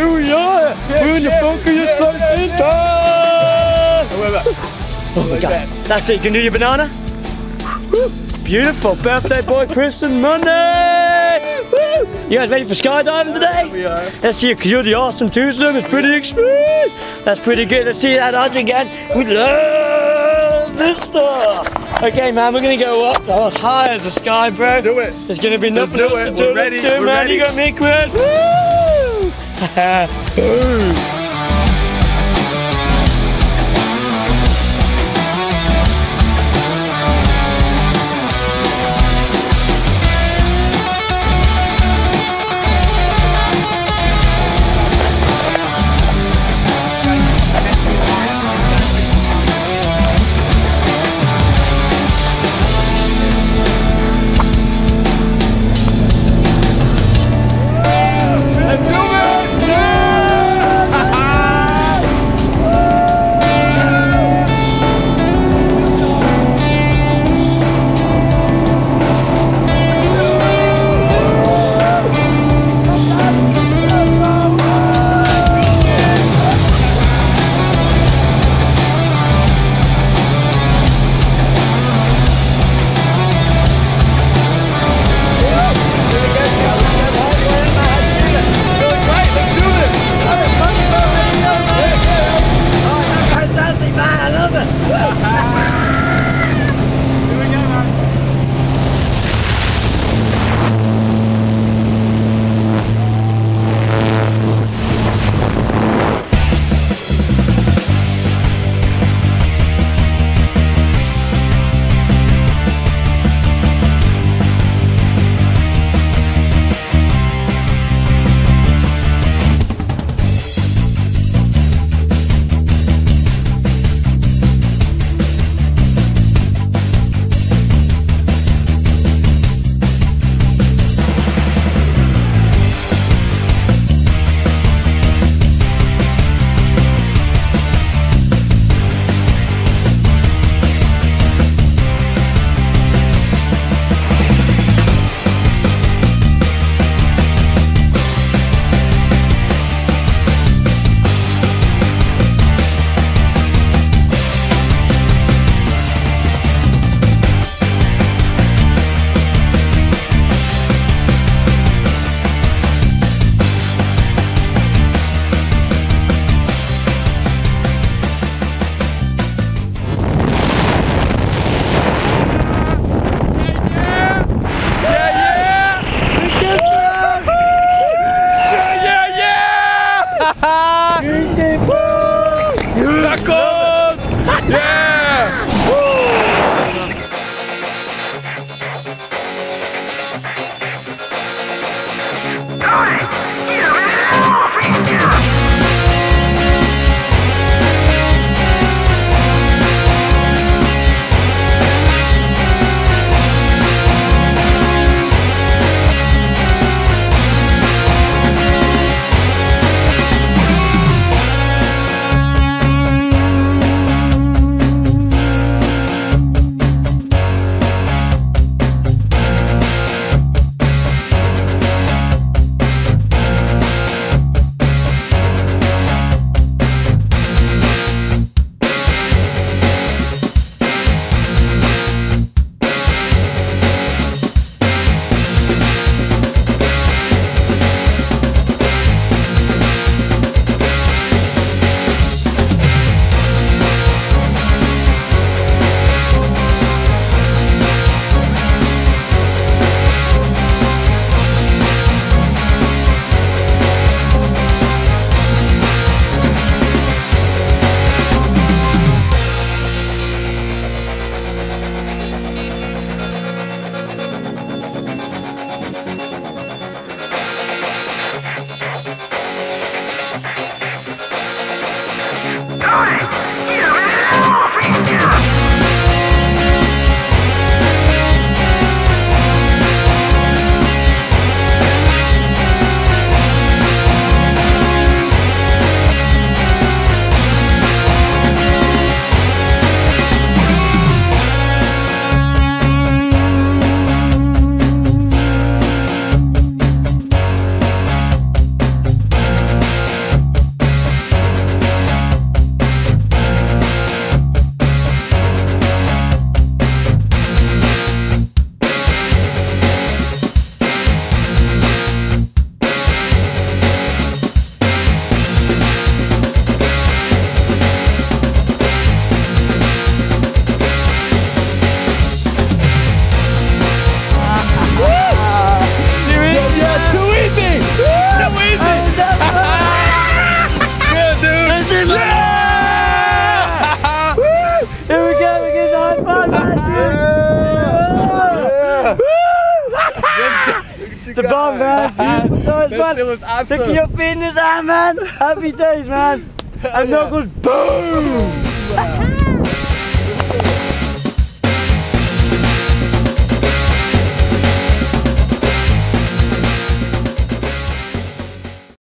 yeah! We're in the funkiest place in town! Oh, uh, oh my god. That's it. You can do your banana? Beautiful. Birthday boy Kristen Monday! Woo! You guys ready for skydiving today? We are. Let's see you because you're the awesome twosome. It's pretty extreme. That's pretty good. Let's see that odds again. We love this stuff. Okay, man, we're gonna go up oh, as high as the sky, bro. Do it. There's gonna be nothing do else it. to We're do. ready. Let's do it, We're man. ready. You got me, Quinn. Woo! Hum. Yeah! de bal, man. Let's your man. Happy days, man. And knuckles, boom.